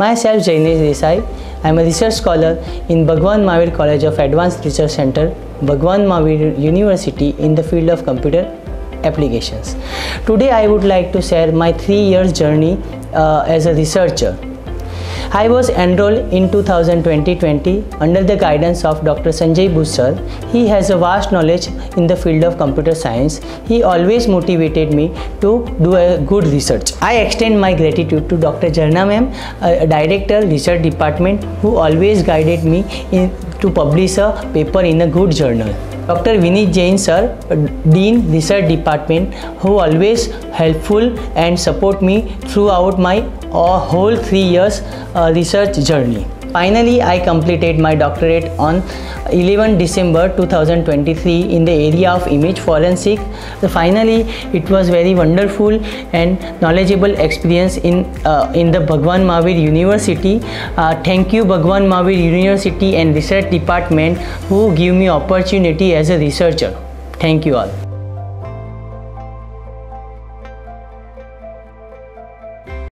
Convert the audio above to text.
Myself Jaynesh Desai. I am a research scholar in Bhagwan Mahavir College of Advanced Research Center, Bhagwan Mahavir University in the field of computer applications. Today I would like to share my 3 years journey uh, as a researcher. I was enrolled in 2020 under the guidance of Dr. Sanjay Buch sir. He has a vast knowledge in the field of computer science. He always motivated me to do a good research. I extend my gratitude to Dr. Jarna ma'am, director research department who always guided me in, to publish a paper in a good journal. Dr. Vinit Jain sir, Dean Research Department, who always helpful and support me throughout my uh, whole three years uh, research journey. Finally, I completed my doctorate on 11 December 2023 in the area of image forensic. So finally, it was very wonderful and knowledgeable experience in uh, in the Bhagwan Mahavir University. Uh, thank you, Bhagwan Mahavir University and Research Department, who give me opportunity as a researcher. Thank you all.